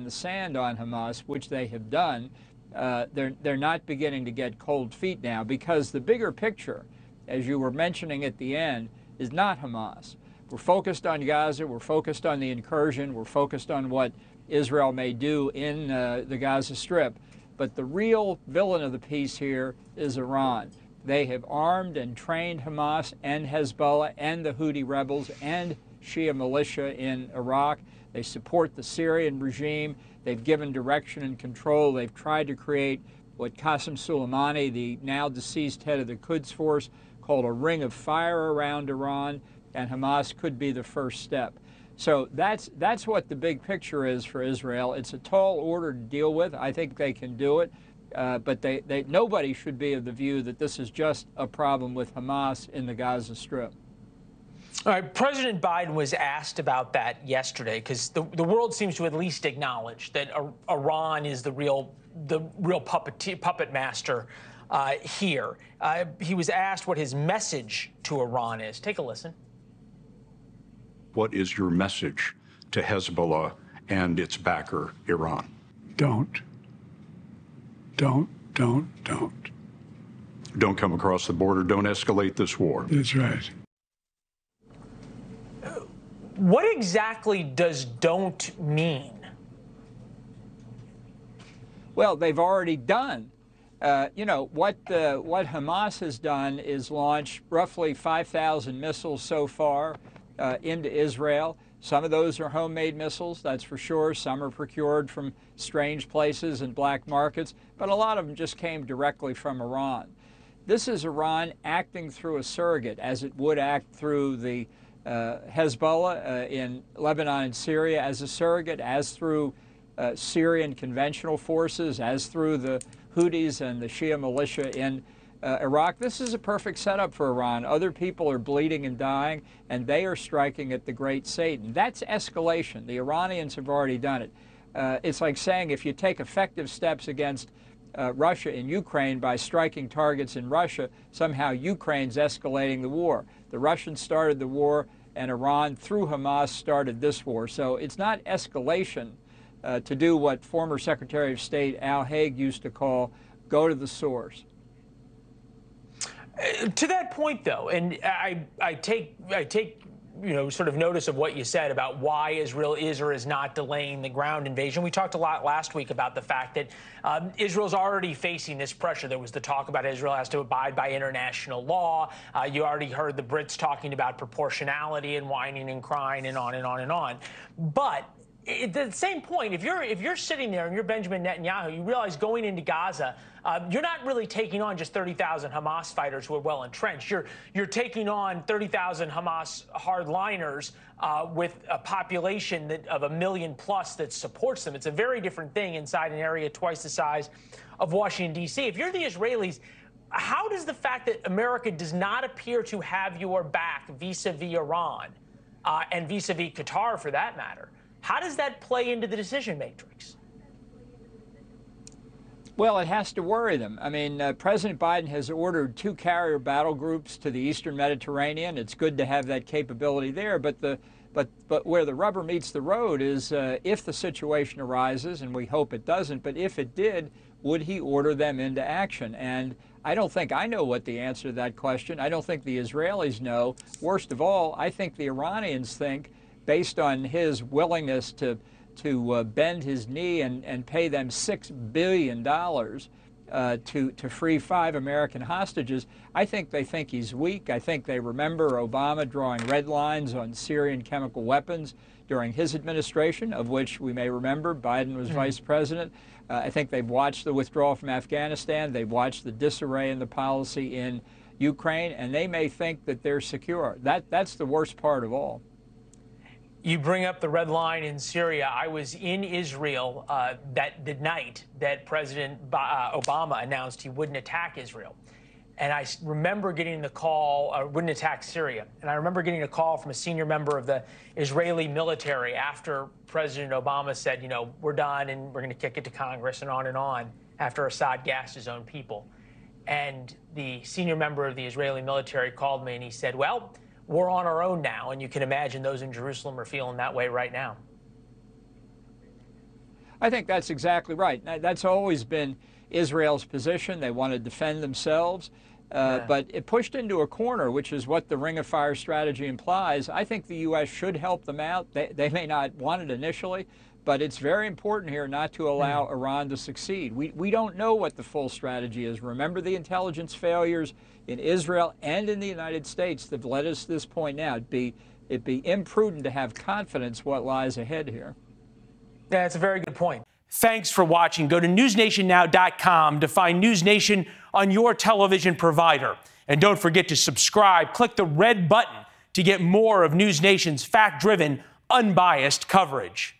the sand on Hamas, which they have done, uh, they're, they're not beginning to get cold feet now because the bigger picture, as you were mentioning at the end, is not Hamas. We're focused on Gaza, we're focused on the incursion, we're focused on what Israel may do in uh, the Gaza Strip. But the real villain of the piece here is Iran. They have armed and trained Hamas and Hezbollah and the Houthi rebels and Shia militia in Iraq. They support the Syrian regime. They've given direction and control. They've tried to create what Qasem Soleimani, the now deceased head of the Quds Force, called a ring of fire around Iran, and Hamas could be the first step. So that's that's what the big picture is for Israel. It's a tall order to deal with. I think they can do it, uh, but they, they nobody should be of the view that this is just a problem with Hamas in the Gaza Strip. All right, President Biden was asked about that yesterday because the, the world seems to at least acknowledge that Iran is the real the real puppet puppet master uh, here. Uh, he was asked what his message to Iran is. Take a listen. What is your message to Hezbollah and its backer, Iran? Don't. Don't, don't, don't. Don't come across the border. Don't escalate this war. That's right. What exactly does don't mean? Well, they've already done. Uh, you know, what, uh, what Hamas has done is launch roughly 5,000 missiles so far uh, into Israel. Some of those are homemade missiles, that's for sure. Some are procured from strange places and black markets, but a lot of them just came directly from Iran. This is Iran acting through a surrogate, as it would act through the Hezbollah uh, in Lebanon and Syria as a surrogate, as through uh, Syrian conventional forces, as through the Houthis and the Shia militia in uh, Iraq. This is a perfect setup for Iran. Other people are bleeding and dying, and they are striking at the great Satan. That's escalation. The Iranians have already done it. Uh, it's like saying if you take effective steps against uh, Russia in Ukraine by striking targets in Russia, somehow Ukraine's escalating the war. The Russians started the war, and Iran, through Hamas, started this war. So it's not escalation uh, to do what former Secretary of State Al Haig used to call go to the source. Uh, to that point, though, and I, I take I take you know, sort of notice of what you said about why Israel is or is not delaying the ground invasion. We talked a lot last week about the fact that um, Israel's already facing this pressure. There was the talk about Israel has to abide by international law. Uh, you already heard the Brits talking about proportionality and whining and crying and on and on and on. But at the same point, if you're if you're sitting there and you're Benjamin Netanyahu, you realize going into Gaza, uh, you're not really taking on just 30,000 Hamas fighters who are well entrenched. You're you're taking on 30,000 Hamas hardliners uh, with a population that, of a million plus that supports them. It's a very different thing inside an area twice the size of Washington D.C. If you're the Israelis. How does the fact that America does not appear to have your back vis-a-vis Iran uh, and vis-a-vis Qatar, for that matter, how does that play into the decision matrix? Well, it has to worry them. I mean, uh, President Biden has ordered two carrier battle groups to the eastern Mediterranean. It's good to have that capability there, but the but but where the rubber meets the road is uh, if the situation arises, and we hope it doesn't. But if it did, would he order them into action? And I don't think I know what the answer to that question. I don't think the Israelis know. Worst of all, I think the Iranians think based on his willingness to, to uh, bend his knee and, and pay them $6 billion uh, to, to free five American hostages, I think they think he's weak. I think they remember Obama drawing red lines on Syrian chemical weapons during his administration, of which we may remember Biden was mm -hmm. vice president. Uh, I think they've watched the withdrawal from Afghanistan. They've watched the disarray in the policy in Ukraine, and they may think that they're secure. That, that's the worst part of all. You bring up the red line in Syria. I was in Israel uh, that the night that President uh, Obama announced he wouldn't attack Israel. And I remember getting the call, uh, wouldn't attack Syria. And I remember getting a call from a senior member of the Israeli military after President Obama said, you know, we're done and we're going to kick it to Congress and on and on after Assad gassed his own people. And the senior member of the Israeli military called me and he said, well, we're on our own now. And you can imagine those in Jerusalem are feeling that way right now. I think that's exactly right. That's always been Israel's position. They want to defend themselves. Uh, yeah. But it pushed into a corner, which is what the Ring of Fire strategy implies. I think the U.S. should help them out. They, they may not want it initially, but it's very important here not to allow mm. Iran to succeed. We, we don't know what the full strategy is. Remember the intelligence failures in Israel and in the United States that led us to this point now. It'd be, it'd be imprudent to have confidence what lies ahead here. Yeah, it's a very good point. Thanks for watching. Go to newsnationnow.com to find News Nation on your television provider. And don't forget to subscribe. Click the red button to get more of News Nation's fact driven, unbiased coverage.